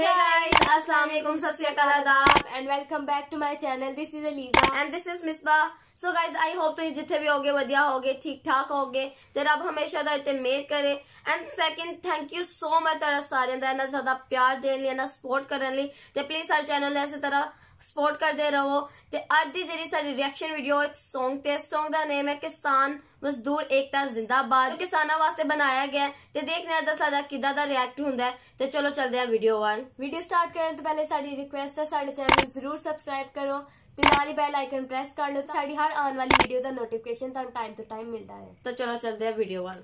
Hey guys, Assalamualaikum, Sasyakal Adab. And welcome back to my channel. This is Eliza. And this is Misba. So guys, I hope तो जितने भी होगे बढ़िया होगे ठीक ठाक होगे तो रब हमेशा तो इतने मेहर करे। And second thank you so much तरह सारे अंदर ना ज़्यादा प्यार देने लिए ना सपोर्ट करने लिए। तो प्लीज़ सारे चैनल ऐसे तरह सपोर्ट करते रहो। तो अज की जी सारी रिएक्शन वीडियो एक सॉन्ग ते सॉन्ग का नेम है किसान। ਮਜ਼ਦੂਰ ਏਕਤਾ ਜ਼ਿੰਦਾਬਾਦ ਕਿਸਾਨਾਂ ਵਾਸਤੇ ਬਣਾਇਆ ਗਿਆ ਤੇ ਦੇਖਦੇ ਹਾਂ ਦਾ ਸਾਡਾ ਕਿੱਦਾਂ ਦਾ ਰਿਐਕਟ ਹੁੰਦਾ ਹੈ ਤੇ ਚਲੋ ਚੱਲਦੇ ਹਾਂ ਵੀਡੀਓ ਵੱਲ ਵੀਡੀਓ ਸਟਾਰਟ ਕਰਨ ਤੋਂ ਪਹਿਲੇ ਸਾਡੀ ਰਿਕੁਐਸਟ ਹੈ ਸਾਡੇ ਚੈਨਲ ਨੂੰ ਜ਼ਰੂਰ ਸਬਸਕ੍ਰਾਈਬ ਕਰੋ ਤੇ ਨਾਲ ਹੀ ਬੈਲ ਆਈਕਨ ਪ੍ਰੈਸ ਕਰ ਲਓ ਤਾਂ ਸਾਡੀ ਹਰ ਆਉਣ ਵਾਲੀ ਵੀਡੀਓ ਦਾ ਨੋਟੀਫਿਕੇਸ਼ਨ ਤੁਹਾਨੂੰ ਟਾਈਮ ਤੋਂ ਟਾਈਮ ਮਿਲਦਾ ਹੈ ਤਾਂ ਚਲੋ ਚੱਲਦੇ ਹਾਂ ਵੀਡੀਓ ਵੱਲ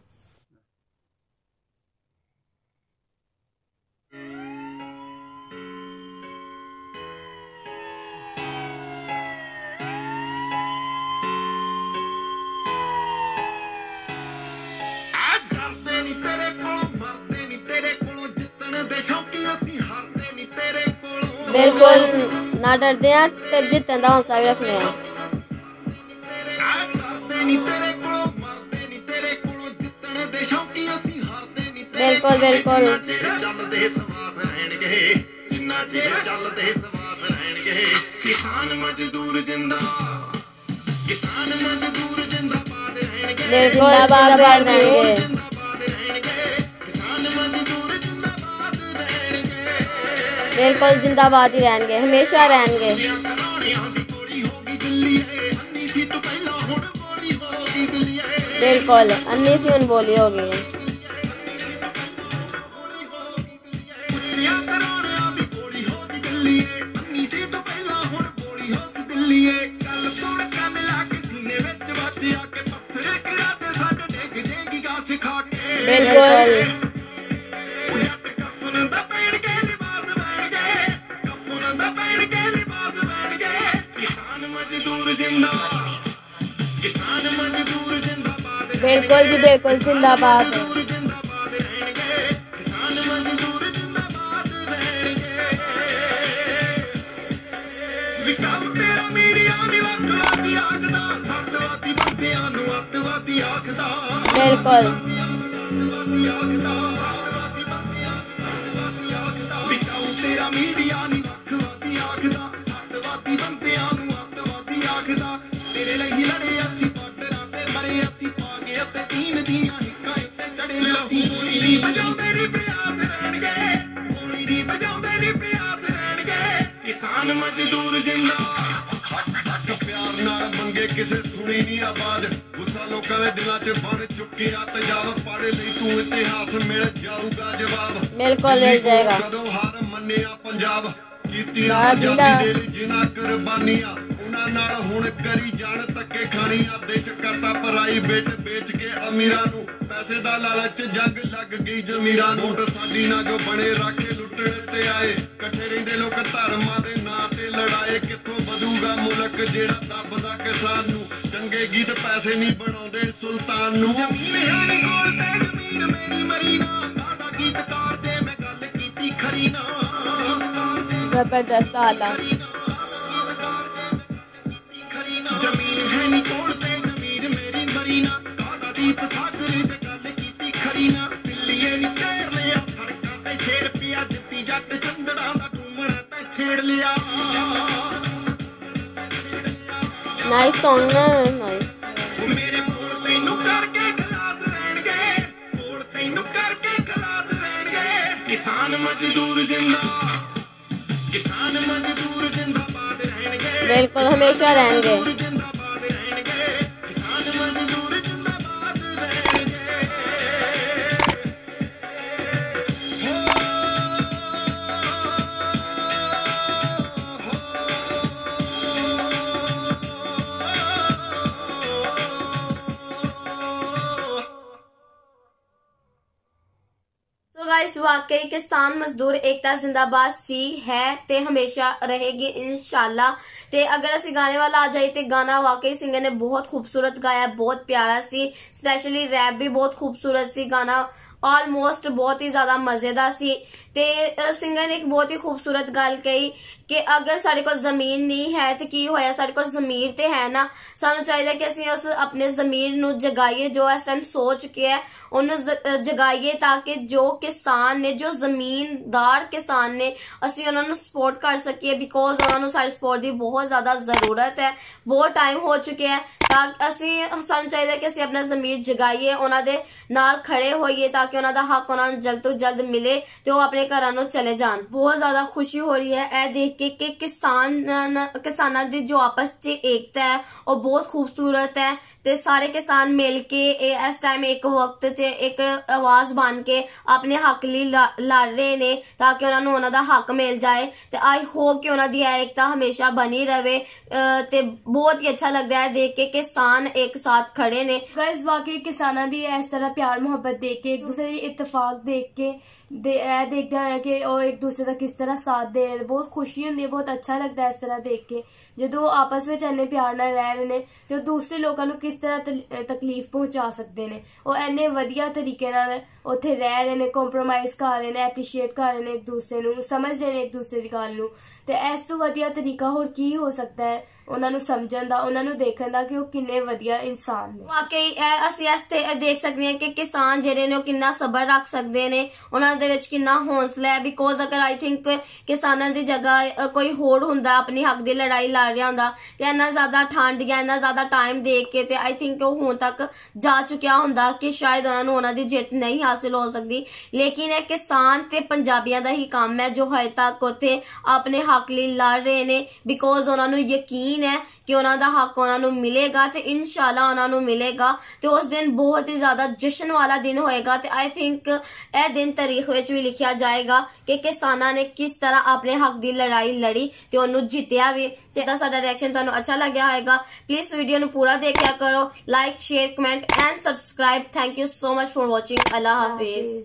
बिल्कुल ना डरदे हैं, तो ते जितन दा हौसला भी रखने हैं। बिल्कुल बिल्कुल। बिल्कुल, जिंदाबाद रहेंगे। मेरे पास जिंदाबाद ही गए हमेशा रहेंगे बिल्कुल अन्नी सी अनबोली हो गई बिल्कुल बिल्कुल जी बिल्कुल जिंदाबाद। बिल्कुल। ਲੋਕਾਂ ਦੇ ਦਿਲਾਂ 'ਚ ਬਣ ਚੁੱਕਿਆ ਤੇਜਾਬ ਪੜ੍ਹ ਲਈ ਤੂੰ ਇਤਿਹਾਸ ਮਿਲ ਜਾਊਗਾ ਜਵਾਬ ਬਿਲਕੁਲ ਮਿਲ ਜਾਏਗਾ ਕਦੋਂ ਹਾਰ ਮੰਨਿਆ ਪੰਜਾਬ ਕੀਤੀ ਵਾਹ ਜੀ ਵਾਹ। ਆਜ਼ਾਦੀ ਦੇ ਲਈ ਜਿਨ੍ਹਾਂ ਕੁਰਬਾਨੀਆਂ ਉਹਨਾਂ ਨਾਲ ਹੁਣ ਕਰੀ ਜਾਣ ਧੱਕੇ ਖਾਣੀਆਂ ਦੇਸ਼ ਕਰਤਾ ਪਰਾਈ ਵੇਚ ਵੇਚ ਕੇ ਅਮੀਰਾਂ ਨੂੰ ਪੈਸੇ ਦਾ ਲਾਲਚ ਜੰਗ ਲੱਗ ਗਈ ਜ਼ਮੀਰਾਂ ਨੂੰ ਨੋਟ ਸਾਡੀ ਨਾ ਜੋ ਬਣੇ ਰਾਖੇ ਲੁੱਟਣ ਤੇ ਆਏ ਇਕੱਠੇ ਰਹਿੰਦੇ ਲੋਕ ਧਰਮਾਂ ਦੇ ਨਾਂ ਤੇ ਲੜਾਏ ਕਿੱਥੋਂ ਵਧੂਗਾ ਮੁਲਕ ਜਿਹੜਾ ਦੱਬਦਾ ਕਿਸਾਨ ਨੂੰ ਚੰਗੇ ਗੀਤ ਪੈਸੇ ਨਹੀਂ ਬਣਾਉਂਦੇ ਸੁਲਤਾਨ ਨੂੰ ਜ਼ਮੀਨ ਹੈ ਨੀ ਕੋਲ ਤੇ ਜ਼ਮੀਰ ਮੇਰੀ ਮਰੀ ਨਾ ਸਾਡਾ ਗੀਤਕਾਰ ਤੇ ਮੈਂ ਗੱਲ ਕੀਤੀ ਖਰੀ ਨਾ ਗੀਤਕਾਰ ਤੇ ਜ਼ਬਰਦਸਤ ਆਲਾ ਜ਼ਮੀਨ ਹੈ ਨੀ ਕੋਲ ਤੇ ਜ਼ਮੀਰ ਮੇਰੀ ਮਰੀ ਨਾ ਕਾਦਾ ਦੀਪ ਸਾਗਰ ਤੇ ਗੱਲ ਕੀਤੀ ਖਰੀ ਨਾ ਦਿੱਲੀਏ ਨੀ ਤੇਰ ਲਿਆ ਸੜਕਾਂ ਤੇ ਸ਼ੇਰ ਪਿਆ ਦਿੱਤੀ ਜੱਟ ਚੰਦੜਾ ਦਾ ਟੂਮਣਾ ਤੇ ਛੇੜ ਲਿਆ ਨਾਈਸ Song ਨਾ ਨਾਈਸ मजदूर ज़िंदा। रहने बिल्कुल हमेशा रहेंगे। ਗਾਇਸ ਵਾਕਈ ਕਿਸਾਨ ਮਜ਼ਦੂਰ ਏਕਤਾ ਜ਼ਿੰਦਾਬਾਦ ਸੀ ਹੈ ਤੇ ਹਮੇਸ਼ਾ ਰਹੇਗੀ ਇਨਸ਼ਾਅੱਲਾ ਤੇ ਅਗਰ ਅਸੀਂ ਗਾਣੇ ਵਾਲਾ ਆ ਜਾਈ ਤੇ ਗਾਣਾ ਵਾਕਈ ਸਿੰਗਰ ਨੇ ਬਹੁਤ ਖੂਬਸੂਰਤ ਗਾਇਆ ਬਹੁਤ ਪਿਆਰਾ ਸੀ ਸਪੈਸ਼ਲੀ ਰੈਪ ਵੀ ਬਹੁਤ ਖੂਬਸੂਰਤ ਸੀ ਗਾਣਾ ਆਲਮੋਸਟ ਬਹੁਤ ਹੀ ਜ਼ਿਆਦਾ ਮਜ਼ੇਦਾਰ ਸੀ ਤੇ ਸਿੰਗਰ ਨੇ ਇੱਕ ਬਹੁਤ ਹੀ ਖੂਬਸੂਰਤ ਗੱਲ ਕਹੀ ਕਿ ਅਗਰ ਸਾਡੇ ਕੋਲ ਜ਼ਮੀਨ ਨਹੀਂ ਹੈ ਤੇ ਕੀ ਹੋਇਆ ਸਾਡੇ ਕੋਲ ਜ਼ਮੀਰ ਤੇ ਹੈ ਨਾ ਸਾਨੂੰ ਚਾਹੀਦਾ ਕਿ ਅਸੀਂ ਉਸ ਆਪਣੇ ਜ਼ਮੀਰ ਨੂੰ ਜਗਾਈਏ ਜੋ ਇਸ ਟਾਈਮ ਸੋ ਚੁੱਕੇ ਹੈ ਉਹਨੂੰ ਜਗਾਈਏ ਤਾਂ ਕਿ ਜੋ ਕਿਸਾਨ ਨੇ ਜੋ ਜ਼ਮੀਨਦਾਰ ਕਿਸਾਨ ਨੇ ਅਸੀਂ ਉਹਨਾਂ ਨੂੰ ਸਪੋਰਟ ਕਰ ਸਕੀਏ ਬਿਕੋਜ਼ ਉਹਨਾਂ ਨੂੰ ਸਾਡੀ ਸਪੋਰਟ ਦੀ ਬਹੁਤ ਜ਼ਿਆਦਾ ਜ਼ਰੂਰਤ ਹੈ ਬਹੁਤ ਟਾਈਮ ਹੋ ਚੁੱਕਿਆ ਹੈ ਤਾਂ ਅਸੀਂ ਸਾਨੂੰ ਚਾਹੀਦਾ ਕਿ ਅਸੀਂ ਆਪਣਾ ਜ਼ਮੀਰ ਜਗਾਈਏ ਉਹਨਾਂ ਦੇ ਨਾਲ ਖੜੇ ਹੋਈਏ ਤਾਂ ਕਿ ਉਹਨਾਂ ਦਾ ਹੱਕ ਉਹਨਾਂ ਨੂੰ ਜਲਦ ਤੋਂ ਜਲਦ ਮਿਲੇ ਤੇ ਉਹ ਆਪਣੇ करानो चले जान। बहुत ज़्यादा खुशी हो रही है। ए देख के किसान किसाना दी जो आपस च एकता है और बहुत खूबसूरत है। ਤੇ ਸਾਰੇ ਕਿਸਾਨ ਮਿਲ ਕੇ ਇਹ ਇਸ ਟਾਈਮ ਇੱਕ ਵਕਤ ਤੇ ਇੱਕ ਆਵਾਜ਼ ਬਣ ਕੇ ਆਪਣੇ ਹੱਕ ਲਈ ਲੜ ਰਹੇ ਨੇ ਤਾਂ ਕਿ ਉਹਨਾਂ ਨੂੰ ਉਹਨਾਂ ਦਾ ਹੱਕ ਮਿਲ ਜਾਏ ਤੇ ਆਈ ਹੋਪ ਕਿ ਉਹਨਾਂ ਦੀ ਏਕਤਾ ਹਮੇਸ਼ਾ ਬਣੀ ਰਵੇ ਤੇ ਬਹੁਤ ਹੀ ਅੱਛਾ ਲੱਗਦਾ ਹੈ ਦੇਖ ਕੇ ਕਿਸਾਨ ਇੱਕ ਸਾਥ ਖੜੇ ਨੇ। ਗਾਇਸ, ਵਾਕਈ ਕਿਸਾਨਾਂ ਦੀ ਇਸ ਤਰ੍ਹਾਂ ਪਿਆਰ ਮੁਹੱਬਤ ਦੇਖ ਕੇ, ਇੱਕ ਦੂਸਰੇ ਦੀ ਇਤਫਾਕ ਦੇਖ ਕੇ ਇਹ ਦੇਖਦੇ ਹੋਇਆ ਕਿ ਉਹ ਇੱਕ ਦੂਸਰੇ ਦਾ ਕਿਸ ਤਰ੍ਹਾਂ ਸਾਥ ਦੇ ਰਹੇ ਬਹੁਤ ਖੁਸ਼ੀ ਹੁੰਦੀ ਹੈ, ਬਹੁਤ ਅੱਛਾ ਲੱਗਦਾ ਇਸ ਤਰ੍ਹਾਂ ਦੇਖ ਕੇ। ਜਦੋਂ ਆਪਸ ਵਿੱਚ ਇੰਨੇ ਪਿਆਰ ਨਾਲ ਰਹਿ ਰਹੇ ਨੇ ਤੇ ਉਹ ਦੂਸਰੇ ਲੋਕਾਂ ਨੂੰ ਕਿਸ ਕਿਸ ਤਰ੍ਹਾਂ ਤਕਲੀਫ ਪਹੁੰਚਾ ਸਕਦੇ ਨੇ। ਉਹ ਐਨੇ ਵਧੀਆ ਤਰੀਕੇ ਨਾਲ ਉੱਥੇ ਰਹਿ ਰਹੇ ਨੇ ਕੰਪਰੋਮਾਈਜ਼ ਕਰ ਰਹੇ ਨੇ ਐਪਰੀਸ਼ੀਏਟ ਕਰ ਰਹੇ ਨੇ ਇੱਕ ਦੂਸਰੇ ਨੂੰ, ਸਮਝ ਰਹੇ ਨੇ ਇੱਕ ਦੂਸਰੇ ਦੀ ਗੱਲ ਨੂੰ। ਤੇ ਇਸ ਤੋਂ ਵਧੀਆ ਤਰੀਕਾ ਹੋਰ ਕੀ ਹੋ ਸਕਦਾ ਹੈ ਉਹਨਾਂ ਨੂੰ ਸਮਝਣ ਦਾ, ਉਹਨਾਂ ਨੂੰ ਦੇਖਣ ਦਾ ਕਿ ਉਹ ਕਿੰਨੇ ਵਧੀਆ ਇਨਸਾਨ ਨੇ। ਵਾਕਈ ਅਸੀਂ ਇਸ ਤੇ ਦੇਖ ਸਕਦੇ ਹਾਂ ਕਿ ਕਿਸਾਨ ਜਿਹੜੇ ਨੇ ਉਹ ਕਿੰਨਾ ਸਬਰ ਰੱਖ ਸਕਦੇ ਨੇ, ਉਹਨਾਂ ਦੇ ਵਿੱਚ ਕਿੰਨਾ ਹੌਸਲਾ ਹੈ ਬਿਕੋਜ਼ ਅਗਰ ਆਈ ਥਿੰਕ ਕਿਸਾਨਾਂ ਦੀ ਜਗ੍ਹਾ ਕੋਈ ਹੋਰ ਹੁੰਦਾ, ਆਪਣੀ ਹੱਕ ਦੀ ਲੜਾਈ ਲੜ ਰਿਹਾ ਹੁੰਦਾ, ਤੇ ਇੰਨਾ ਜ਼ਿਆਦਾ ਠੰਡ ਜਾਂ ਇੰਨਾ ਜ਼ਿਆਦਾ ਟਾਈਮ ਦੇਖ ਕੇ ਤੇ ਆਈ ਥਿੰਕ ਉਹ ਹੁਣ ਤੱਕ ਜਾ ਚੁੱਕਿਆ ਹੁੰਦਾ ਕਿ ਸ਼ਾਇਦ ਉਹਨਾਂ ਨੂੰ ਉਹਨਾਂ ਦੀ ਜਿੱਤ ਨਹੀਂ ਹਾਸਿਲ ਹੋ ਸਕਦੀ। ਲੇਕਿਨ ਇਹ ਕਿਸਾਨ ਤੇ ਪੰਜਾਬੀਆਂ ਦਾ ਹੀ ਕੰਮ ਹੈ ਜੋ ਹਜੇ ਤੱਕ ਉੱਥੇ ਆਪਣੇ ਹੱਕ ਲਈ ਲੜ ਰਹੇ ਨੇ ਬਿਕੋਜ਼ ਉਹਨਾਂ ਨੂੰ ਯਕੀਨ ਹੈ ਕਿ ਉਹਨਾਂ ਦਾ ਹੱਕ ਉਹਨਾਂ ਨੂੰ ਮਿਲੇਗਾ ਤੇ ਇਨਸ਼ਾਅੱਲਾ ਉਹਨਾਂ ਨੂੰ ਮਿਲੇਗਾ ਤੇ ਉਸ ਦਿਨ ਬਹੁਤ ਹੀ ਜ਼ਿਆਦਾ ਜਸ਼ਨ ਵਾਲਾ ਦਿਨ ਹੋਏਗਾ ਤੇ ਆਈ ਥਿੰਕ ਇਹ ਦਿਨ ਤਾਰੀਖ ਵਿੱਚ ਵੀ ਲਿਖਿਆ ਜਾਏਗਾ ਕਿ ਕਿਸਾਨਾਂ ਨੇ ਕਿਸ ਤਰ੍ਹਾਂ ਆਪਣੇ ਹੱਕ ਦੀ ਲੜਾਈ ਲੜੀ ਤੇ ਉਹਨੂੰ ਜਿੱਤਿਆ ਵੀ ਤੇ ਦਾ ਸਾਡਾ ਰਿਐਕਸ਼ਨ ਤੁਹਾਨੂੰ ਅੱਛਾ ਲੱਗਿਆ ਹੋਵੇਗਾ ਪਲੀਜ਼ ਵੀਡੀਓ ਨੂੰ ਪੂਰਾ ਦੇਖਿਆ ਕਰੋ like share comment and subscribe thank you so much for watching Allah Hafiz.